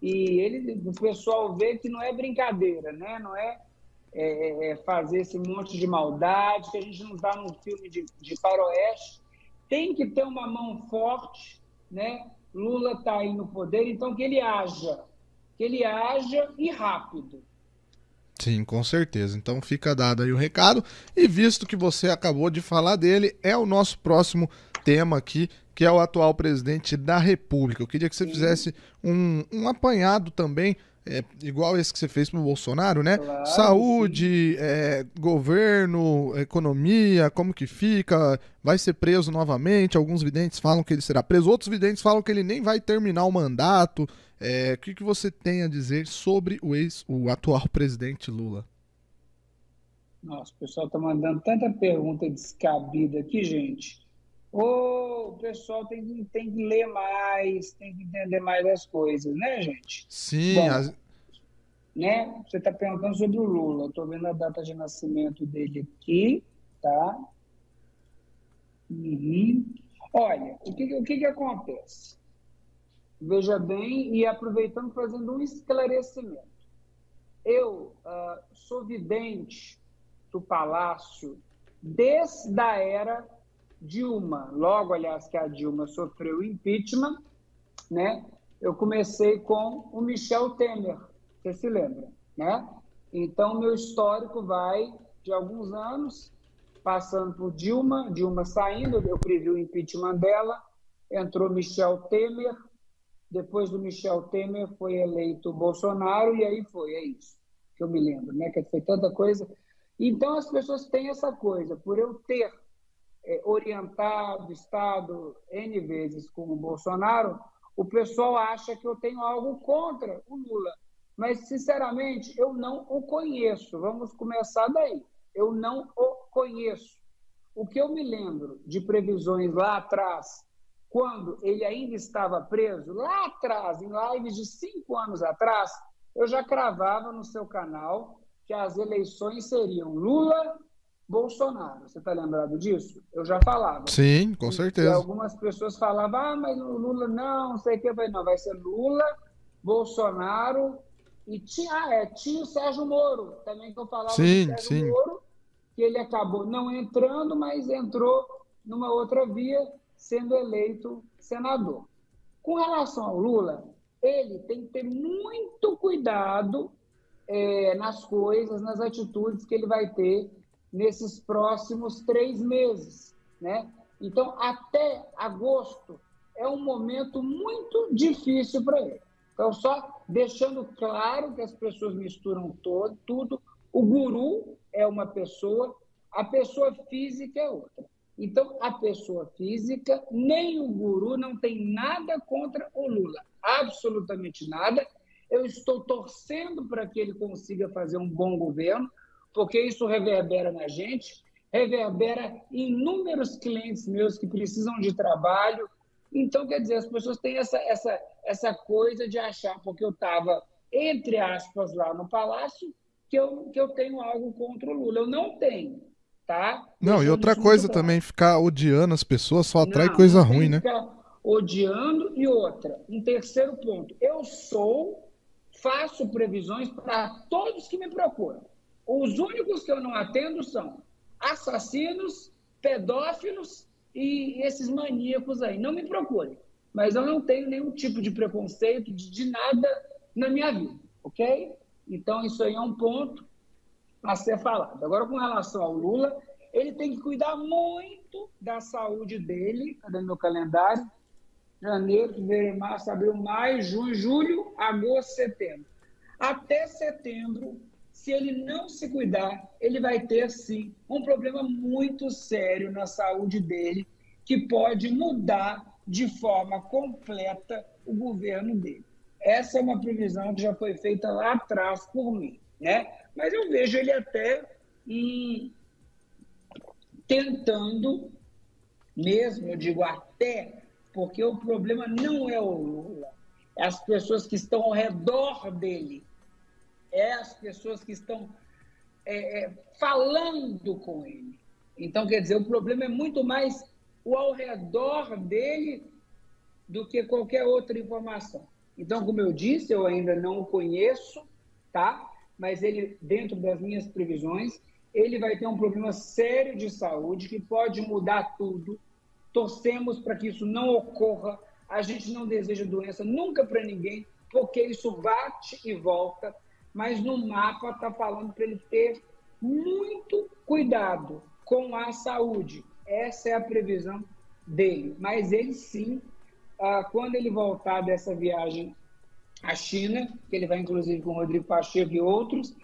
e ele, o pessoal vê que não é brincadeira, né? Não é, é, é fazer esse monte de maldade, que a gente não está num filme de, de faroeste. Tem que ter uma mão forte, né? Lula está aí no poder, então que ele haja, que ele haja e rápido. Sim, com certeza. Então fica dado aí o recado. E visto que você acabou de falar dele, é o nosso próximo tema aqui, que é o atual presidente da República. Eu queria que você Sim. fizesse um, um apanhado também, é, igual esse que você fez para o Bolsonaro, né? Claro, Saúde, é, governo, economia, como que fica? Vai ser preso novamente? Alguns videntes falam que ele será preso, outros videntes falam que ele nem vai terminar o mandato. É, o que, que você tem a dizer sobre o, ex, o atual presidente Lula? Nossa, o pessoal está mandando tanta pergunta descabida aqui, gente. Oh, o pessoal tem que, tem que ler mais, tem que entender mais as coisas, né, gente? Sim. Bom, as... né? Você está perguntando sobre o Lula. Estou vendo a data de nascimento dele aqui, tá? Uhum. Olha, o que, o que, que acontece? Veja bem, e aproveitando, fazendo um esclarecimento. Eu uh, sou vidente do Palácio desde a era Dilma, logo, aliás, que a Dilma sofreu impeachment, né? Eu comecei com o Michel Temer, você se lembra, né? Então, meu histórico vai de alguns anos, passando por Dilma, Dilma saindo, eu previ o impeachment dela, entrou Michel Temer, depois do Michel Temer foi eleito Bolsonaro, e aí foi, é isso que eu me lembro, né? Que foi tanta coisa. Então, as pessoas têm essa coisa, por eu ter é, orientado Estado N vezes com o Bolsonaro, o pessoal acha que eu tenho algo contra o Lula. Mas, sinceramente, eu não o conheço. Vamos começar daí. Eu não o conheço. O que eu me lembro de previsões lá atrás, quando ele ainda estava preso, lá atrás, em lives de cinco anos atrás, eu já cravava no seu canal que as eleições seriam Lula Bolsonaro. Você está lembrado disso? Eu já falava. Sim, com certeza. E algumas pessoas falavam, ah, mas o Lula não, não sei o que. Eu falei, não, vai ser Lula, Bolsonaro e tinha, ah, é, tinha o Sérgio Moro, também que eu falava sim, do Sérgio sim. Moro, que ele acabou não entrando, mas entrou numa outra via, sendo eleito senador. Com relação ao Lula, ele tem que ter muito cuidado é, nas coisas, nas atitudes que ele vai ter nesses próximos três meses, né? Então, até agosto é um momento muito difícil para ele. Então, só deixando claro que as pessoas misturam todo, tudo. O guru é uma pessoa, a pessoa física é outra. Então, a pessoa física, nem o guru não tem nada contra o Lula, absolutamente nada. Eu estou torcendo para que ele consiga fazer um bom governo, porque isso reverbera na gente, reverbera em inúmeros clientes meus que precisam de trabalho. Então, quer dizer, as pessoas têm essa, essa, essa coisa de achar, porque eu estava, entre aspas, lá no palácio, que eu, que eu tenho algo contra o Lula. Eu não tenho, tá? Não, Deixando e outra coisa também, ficar odiando as pessoas só atrai não, coisa ruim, né? Odiando e outra. Um terceiro ponto. Eu sou, faço previsões para todos que me procuram. Os únicos que eu não atendo são assassinos, pedófilos e esses maníacos aí. Não me procurem. Mas eu não tenho nenhum tipo de preconceito de, de nada na minha vida, ok? Então, isso aí é um ponto a ser falado. Agora, com relação ao Lula, ele tem que cuidar muito da saúde dele. Cadê meu calendário? Janeiro, fevereiro, março, abril, maio, junho, julho, agosto, setembro. Até setembro, se ele não se cuidar, ele vai ter sim um problema muito sério na saúde dele, que pode mudar de forma completa o governo dele. Essa é uma previsão que já foi feita lá atrás por mim, né? Mas eu vejo ele até em, tentando, mesmo, eu digo até, porque o problema não é o Lula, é as pessoas que estão ao redor dele é as pessoas que estão é, é, falando com ele. Então, quer dizer, o problema é muito mais o ao redor dele do que qualquer outra informação. Então, como eu disse, eu ainda não o conheço, tá? Mas ele, dentro das minhas previsões, ele vai ter um problema sério de saúde que pode mudar tudo. Torcemos para que isso não ocorra. A gente não deseja doença nunca para ninguém, porque isso bate e volta. Mas no mapa está falando para ele ter muito cuidado com a saúde. Essa é a previsão dele. Mas ele sim, ah, quando ele voltar dessa viagem à China, que ele vai inclusive com o Rodrigo Pacheco e outros,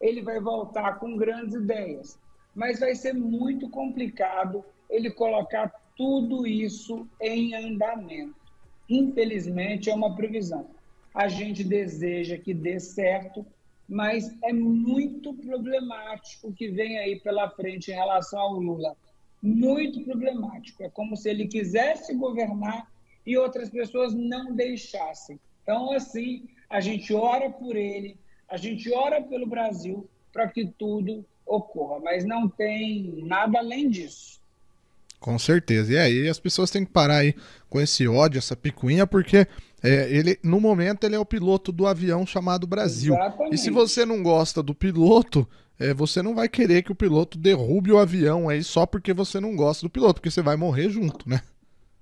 ele vai voltar com grandes ideias. Mas vai ser muito complicado ele colocar tudo isso em andamento. Infelizmente, é uma previsão. A gente deseja que dê certo, mas é muito problemático o que vem aí pela frente em relação ao Lula. Muito problemático. É como se ele quisesse governar e outras pessoas não deixassem. Então, assim, a gente ora por ele, a gente ora pelo Brasil para que tudo ocorra, mas não tem nada além disso. Com certeza. E aí as pessoas têm que parar aí com esse ódio, essa picuinha, porque é, ele, no momento, ele é o piloto do avião chamado Brasil. Exatamente. E se você não gosta do piloto, é, você não vai querer que o piloto derrube o avião aí só porque você não gosta do piloto, porque você vai morrer junto, né?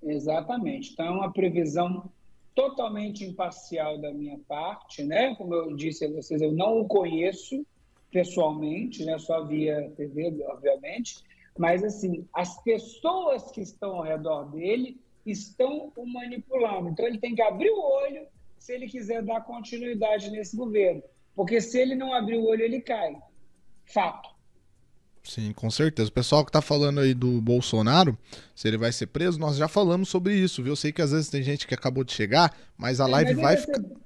Exatamente. Então é uma previsão totalmente imparcial da minha parte, né? Como eu disse a vocês, eu não o conheço pessoalmente, né? Só via TV, obviamente. Mas, assim, as pessoas que estão ao redor dele estão o manipulando. Então, ele tem que abrir o olho se ele quiser dar continuidade nesse governo. Porque se ele não abrir o olho, ele cai. Fato. Sim, com certeza. O pessoal que tá falando aí do Bolsonaro, se ele vai ser preso, nós já falamos sobre isso, viu? Eu sei que às vezes tem gente que acabou de chegar, mas a é, live mas vai, vai ficar. Ser,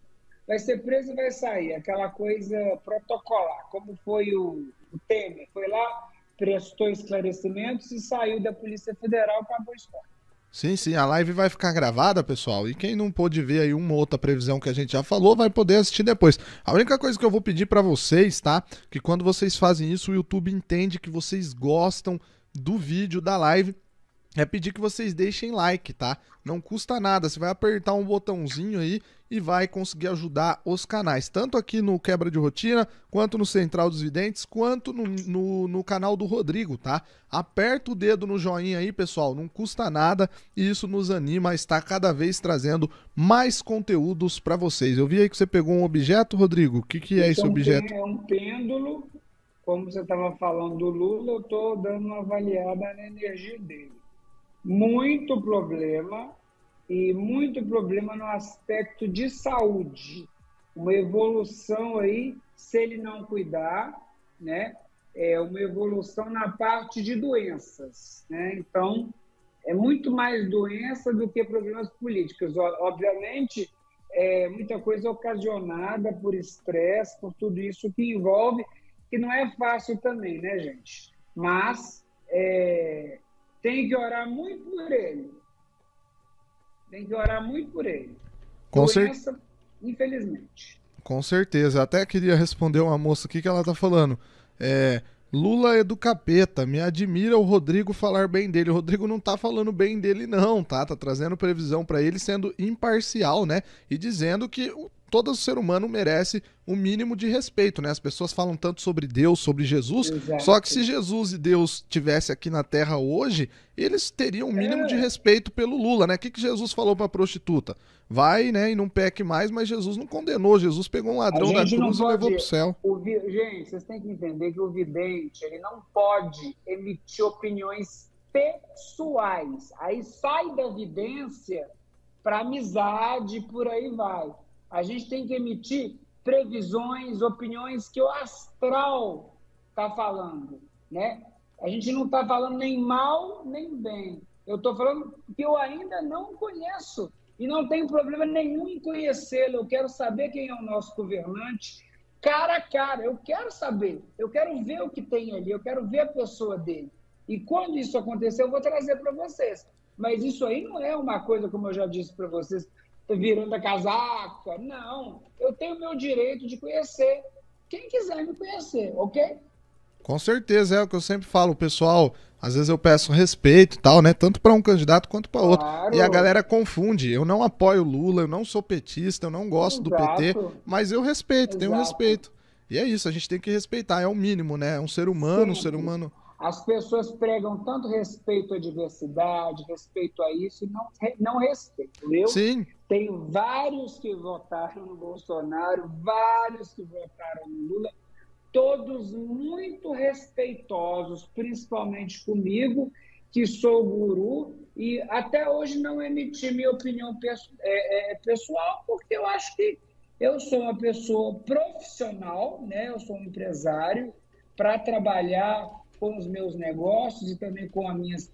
vai ser preso e vai sair. Aquela coisa protocolar, como foi o, o Temer. Foi lá, prestou esclarecimentos e saiu da Polícia Federal, acabou a história. Sim, sim, a live vai ficar gravada, pessoal. E quem não pôde ver aí uma outra previsão que a gente já falou, vai poder assistir depois. A única coisa que eu vou pedir para vocês, tá? Que quando vocês fazem isso, o YouTube entende que vocês gostam do vídeo, da live é pedir que vocês deixem like, tá? Não custa nada, você vai apertar um botãozinho aí e vai conseguir ajudar os canais, tanto aqui no Quebra de Rotina, quanto no Central dos Videntes, quanto no, no, no, canal do Rodrigo, tá? Aperta o dedo no joinha aí, pessoal, não custa nada e isso nos anima a estar cada vez trazendo mais conteúdos para vocês. Eu vi aí que você pegou um objeto, Rodrigo, o que, que é esse objeto? É um pêndulo, como você estava falando do Lula, eu estou dando uma avaliada na energia dele muito problema e muito problema no aspecto de saúde. Uma evolução aí, se ele não cuidar, né? É uma evolução na parte de doenças, né? Então, é muito mais doença do que problemas políticos. Obviamente, é muita coisa ocasionada por estresse, por tudo isso que envolve, que não é fácil também, né, gente? Mas é, tem que orar muito por ele. Tem que orar muito por ele. Com certeza. Infelizmente. Com certeza. Até queria responder uma moça aqui que ela tá falando. É, Lula é do capeta. Me admira o Rodrigo falar bem dele. O Rodrigo não tá falando bem dele, não, tá? Tá trazendo previsão para ele, sendo imparcial, né? E dizendo que todo ser humano merece o um mínimo de respeito, né? As pessoas falam tanto sobre Deus, sobre Jesus, Exato. só que se Jesus e Deus tivesse aqui na Terra hoje, eles teriam um mínimo é. de respeito pelo Lula, né? O que, que Jesus falou para a prostituta? Vai, né, e não peque mais, mas Jesus não condenou, Jesus pegou um ladrão da cruz e levou pro céu. Vi... Gente, vocês têm que entender que o vidente, ele não pode emitir opiniões pessoais. Aí sai da evidência para amizade, por aí vai. A gente tem que emitir previsões, opiniões que o astral está falando, né? A gente não está falando nem mal nem bem. Eu estou falando que eu ainda não conheço e não tenho problema nenhum em conhecê-lo. Eu quero saber quem é o nosso governante, cara a cara. Eu quero saber. Eu quero ver o que tem ali. Eu quero ver a pessoa dele. E quando isso acontecer, eu vou trazer para vocês. Mas isso aí não é uma coisa, como eu já disse para vocês, virando a casaca. Não, eu tenho o meu direito de conhecer quem quiser me conhecer, ok? Com certeza, é o que eu sempre falo, pessoal. Às vezes eu peço respeito e tal, né? Tanto para um candidato quanto para outro. Claro. E a galera confunde. Eu não apoio Lula, eu não sou petista, eu não gosto Exato. do PT, mas eu respeito, Exato. tenho respeito. E é isso, a gente tem que respeitar, é o mínimo, né? É um ser humano, um ser humano. As pessoas pregam tanto respeito à diversidade, respeito a isso, e não, não respeito. Eu Sim. tenho vários que votaram no Bolsonaro, vários que votaram no Lula, todos muito respeitosos, principalmente comigo, que sou guru, e até hoje não emiti minha opinião é, é, pessoal, porque eu acho que eu sou uma pessoa profissional, né? eu sou um empresário, para trabalhar com os meus negócios e também com as minhas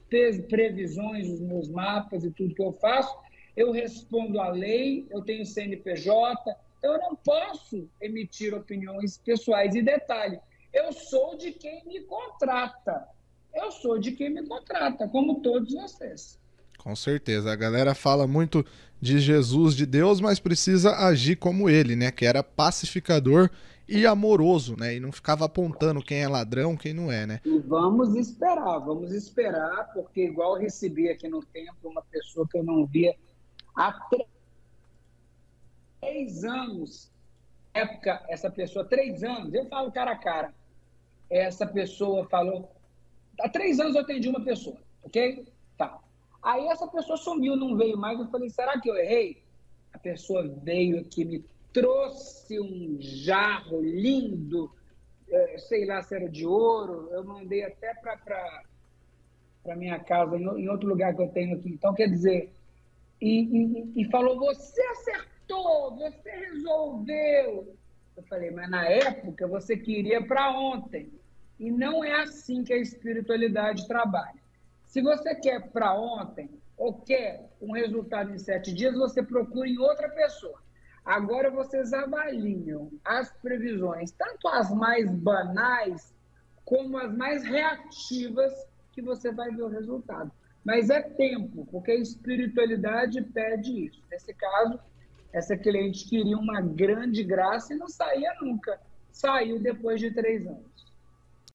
previsões, os meus mapas e tudo que eu faço. Eu respondo à lei, eu tenho CNPJ, então, eu não posso emitir opiniões pessoais. E detalhe, eu sou de quem me contrata. Eu sou de quem me contrata, como todos vocês. Com certeza. A galera fala muito de Jesus, de Deus, mas precisa agir como ele, né? Que era pacificador e amoroso, né? E não ficava apontando quem é ladrão, quem não é, né? E vamos esperar, vamos esperar, porque igual recebi aqui no templo uma pessoa que eu não via há três anos, época, essa pessoa, três anos, eu falo cara a cara, essa pessoa falou, há três anos eu atendi uma pessoa, ok? Tá. Aí essa pessoa sumiu, não veio mais, eu falei, será que eu errei? A pessoa veio aqui, me trouxe um jarro lindo, é, sei lá se era de ouro, eu mandei até para minha casa, em outro lugar que eu tenho aqui. Então, quer dizer, e, e, e falou, você acertou, você resolveu. Eu falei, mas na época você queria para ontem. E não é assim que a espiritualidade trabalha. Se você quer para ontem, ou quer um resultado em sete dias, você procura em outra pessoa. Agora vocês avaliam as previsões, tanto as mais banais como as mais reativas, que você vai ver o resultado. Mas é tempo, porque a espiritualidade pede isso. Nesse caso, essa cliente queria uma grande graça e não saía nunca. Saiu depois de três anos.